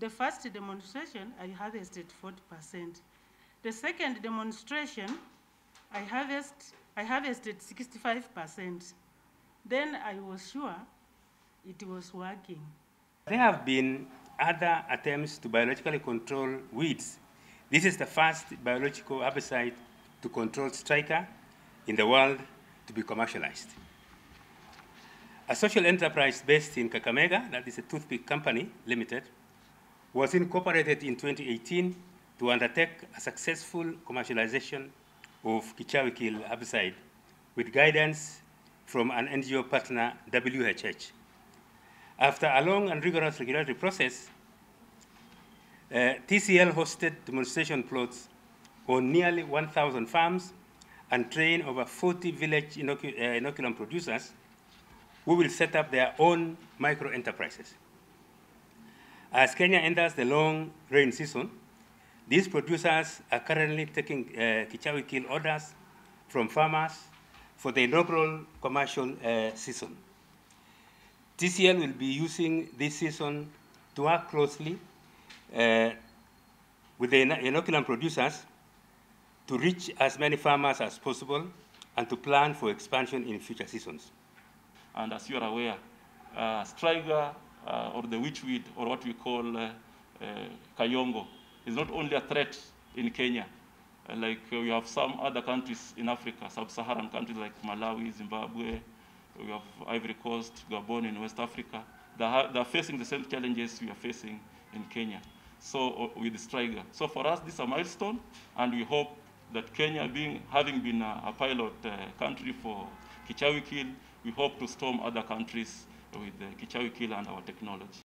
the first demonstration, I harvested 40%. The second demonstration, I, harvest, I harvested 65%. Then I was sure it was working. There have been other attempts to biologically control weeds. This is the first biological herbicide to control Striga in the world to be commercialized. A social enterprise based in Kakamega, that is a toothpick company limited, was incorporated in 2018 to undertake a successful commercialization of Kichawi kill herbicide with guidance from an NGO partner, WHH. After a long and rigorous regulatory process, uh, TCL hosted demonstration plots on nearly 1,000 farms and trained over 40 village inocu uh, inoculum producers who will set up their own micro enterprises. As Kenya enters the long rain season, these producers are currently taking uh, Kichawi kill orders from farmers for the inaugural commercial uh, season. TCL will be using this season to work closely uh, with the inoculum producers to reach as many farmers as possible and to plan for expansion in future seasons. And as you are aware, uh, striga uh, or the witchweed or what we call uh, uh, kayongo is not only a threat in Kenya, uh, like we have some other countries in Africa, sub-Saharan countries like Malawi, Zimbabwe, we have Ivory Coast, Gabon in West Africa. They are, they are facing the same challenges we are facing in Kenya. So with Striga. So for us, this is a milestone, and we hope that Kenya, being having been a, a pilot uh, country for Kichawi kill, we hope to storm other countries with the Kichawi kill and our technology.